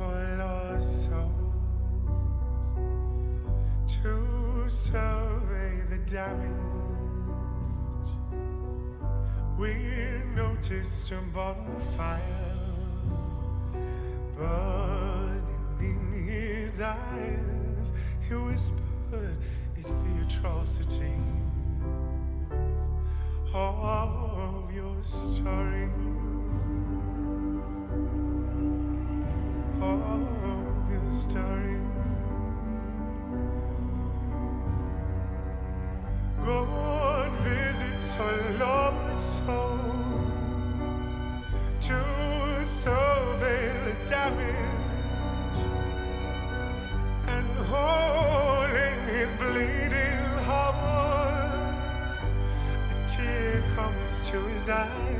all lost souls to survey the damage. We noticed a bonfire burning in his eyes. He whispered, It's the atrocity God visits all lost souls to survey the damage and holding his bleeding heart. A tear comes to his eye.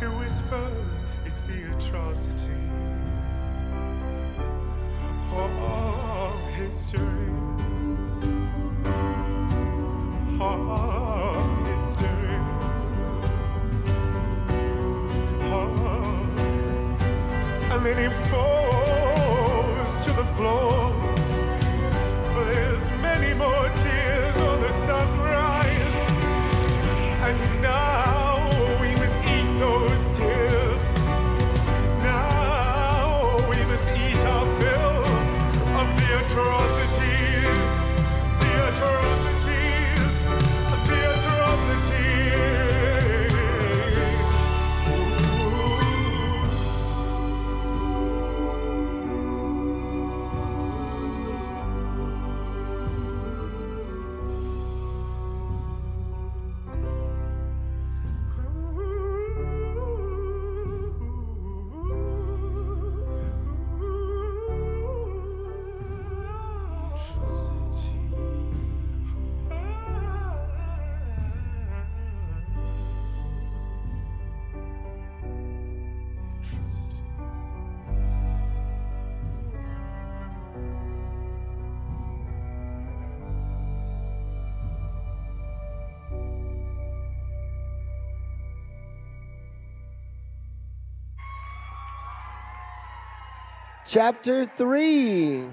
He whispers, It's the atrocities And he falls to the floor. Chapter 3